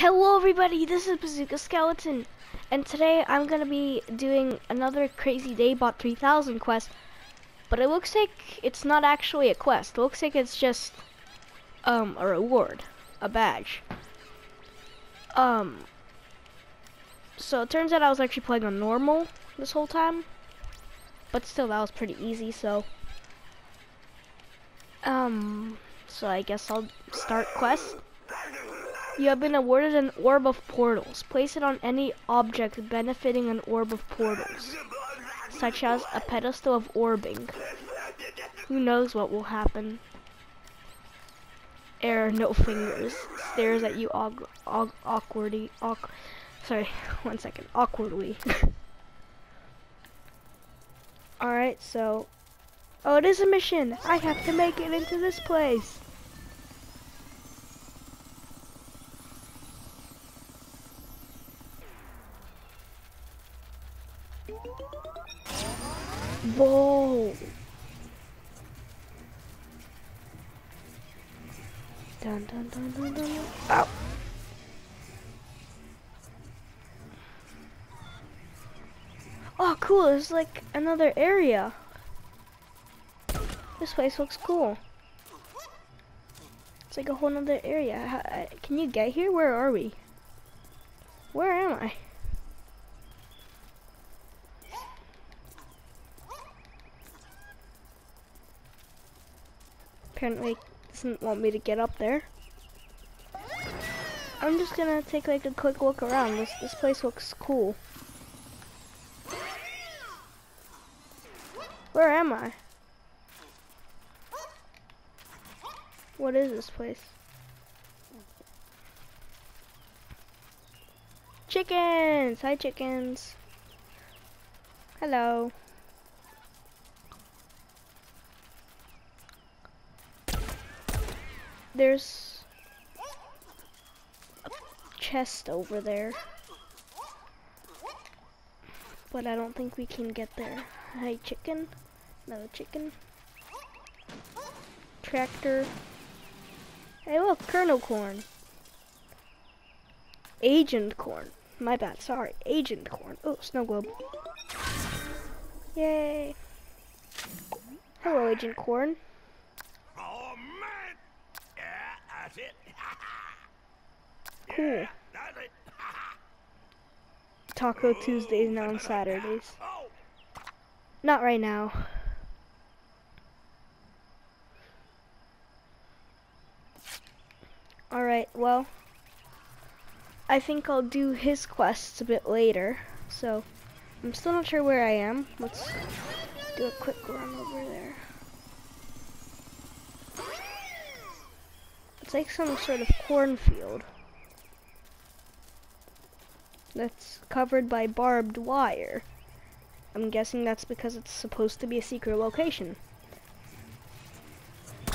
Hello everybody, this is Bazooka Skeleton, and today I'm gonna be doing another Crazy Dave-Bot 3000 quest, but it looks like it's not actually a quest, it looks like it's just, um, a reward, a badge. Um, so it turns out I was actually playing on normal this whole time, but still that was pretty easy, so, um, so I guess I'll start quest. You have been awarded an Orb of Portals. Place it on any object benefiting an Orb of Portals, such as a pedestal of orbing. Who knows what will happen? Air, no fingers, stares at you aug aug awkwardly. Awk sorry, one second. Awkwardly. Alright, so... Oh, it is a mission! I have to make it into this place! Whoa! Dun dun dun dun dun. Ow! Oh, cool! It's like another area. This place looks cool. It's like a whole other area. Uh, can you get here? Where are we? Where am I? Apparently doesn't want me to get up there. I'm just gonna take like a quick look around. This this place looks cool. Where am I? What is this place? Chickens! Hi chickens! Hello. There's a chest over there. But I don't think we can get there. Hi, chicken. Another chicken. Tractor. Hey, look, kernel corn. Agent corn. My bad, sorry. Agent corn. Oh, snow globe. Yay. Hello, Agent Corn. That's it. cool. Taco Tuesdays now on Saturdays. Not right now. Alright, well, I think I'll do his quests a bit later. So, I'm still not sure where I am. Let's do a quick run over there. It's like some sort of cornfield. That's covered by barbed wire. I'm guessing that's because it's supposed to be a secret location.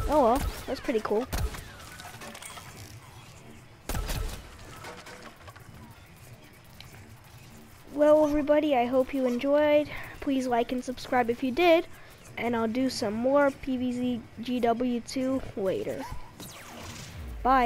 Oh well, that's pretty cool. Well, everybody, I hope you enjoyed. Please like and subscribe if you did. And I'll do some more PVZ GW2 later. Bye.